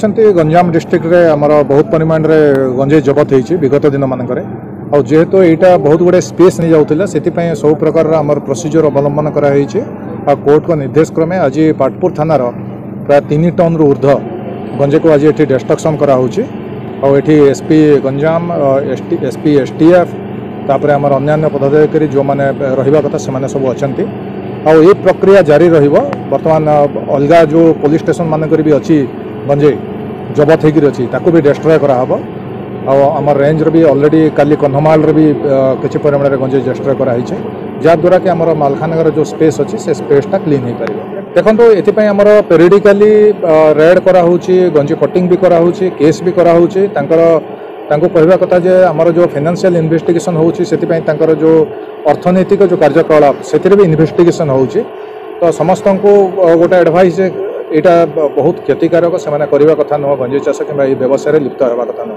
Ganjam district बहुत परिमाण में गंजे जबत होगत दिन मानक आज यहाँ बहुत गुड़े स्पेस नहीं जाऊला से सब प्रकार प्रोसीजर अवलम्बन करोर्ट का निर्देश क्रमे आज पाटपुर थाना प्राय तीन टन रु ऊर्ध गंजे को आज ये destruction कराऊ SP Ganjam SP S T F तापर आम अन्न्य पदाधिकारी जो मैंने रहा कथा से सब अच्छा आ प्रक्रिया जारी रर्तमान अलग जो पुलिस स्टेसन मानक भी अच्छी गंजे ଜବତ ହେଇକିରି ଅଛି ତାକୁ ବି ଡେଷ୍ଟ୍ରୟ କରାହେବ ଆଉ ଆମ ରେଞ୍ଜରେ ବି ଅଲରେଡ଼ି କାଲି କନ୍ଧମାଳରେ ବି କିଛି ପରିମାଣରେ ଗଞ୍ଜେଇ ଡେଷ୍ଟ୍ରୟ କରାହେଇଛି ଯାହାଦ୍ୱାରା କି ଆମର ମାଲକାନଗର ଯେଉଁ ସ୍ପେସ୍ ଅଛି ସେ ସ୍ପେସ୍ଟା କ୍ଲିନ୍ ହେଇପାରିବ ଦେଖନ୍ତୁ ଏଥିପାଇଁ ଆମର ପେରିଡ଼ିକାଲି ରେଡ୍ କରାହେଉଛି ଗଞ୍ଜି କଟିଂ ବି କରାହେଉଛି କେସ୍ ବି କରାହେଉଛି ତାଙ୍କର ତାଙ୍କୁ କହିବା କଥା ଯେ ଆମର ଯେଉଁ ଫିନାନ୍ସିଆଲ ଇନଭେଷ୍ଟିଗେସନ୍ ହେଉଛି ସେଥିପାଇଁ ତାଙ୍କର ଯେଉଁ ଅର୍ଥନୈତିକ ଯେଉଁ କାର୍ଯ୍ୟକଳାପ ସେଥିରେ ବି ଇନଭେଷ୍ଟିଗେସନ୍ ହେଉଛି ତ ସମସ୍ତଙ୍କୁ ଗୋଟେ ଆଡ଼ଭାଇସ୍ এটা বহুত ক্ষতিকারক সেমানা করিবা কথা ন গঞ্জাচাস কিবা এই ব্যবসारे लिप्त होबा কথা ন